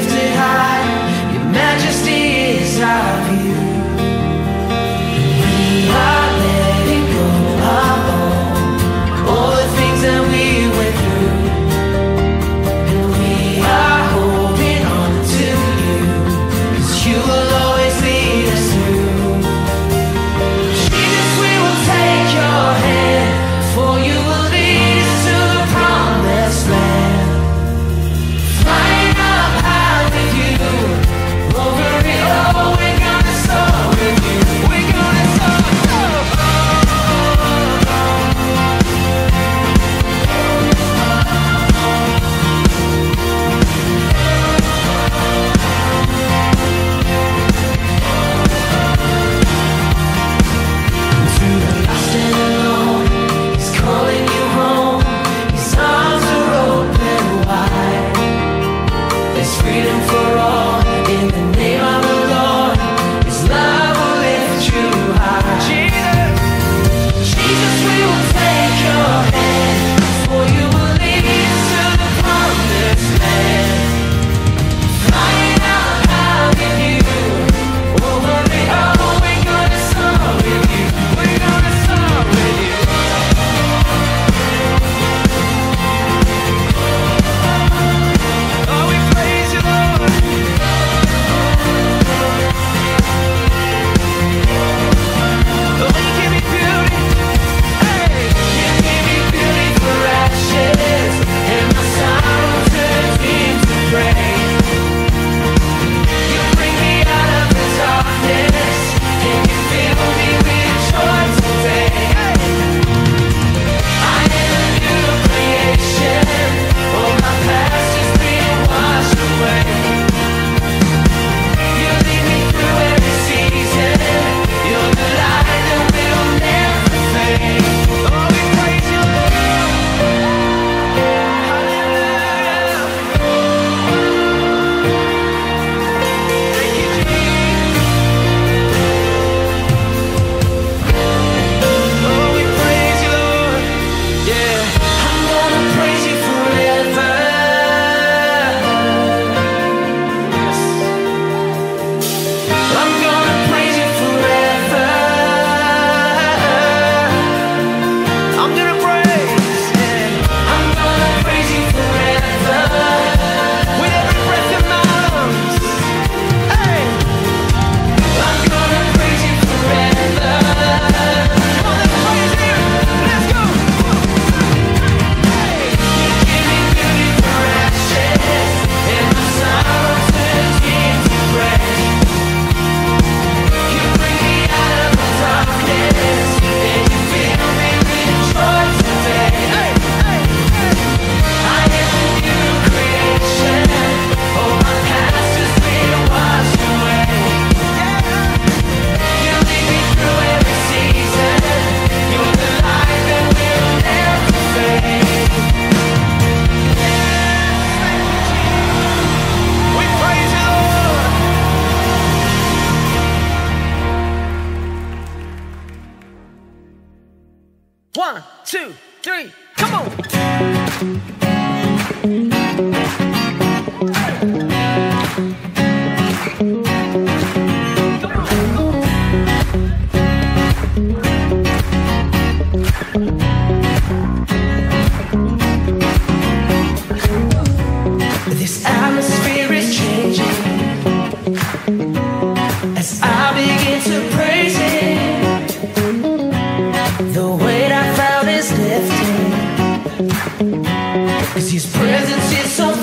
lifted high. two, three, come on. Cause his presence is so